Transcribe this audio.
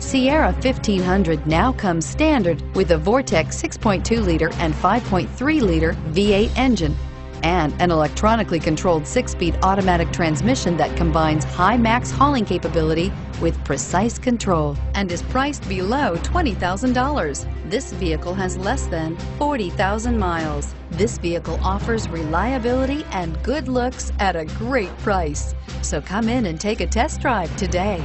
Sierra 1500 now comes standard with a Vortec 6.2-liter and 5.3-liter V8 engine and an electronically controlled six-speed automatic transmission that combines high max hauling capability with precise control and is priced below $20,000. This vehicle has less than 40,000 miles. This vehicle offers reliability and good looks at a great price. So come in and take a test drive today.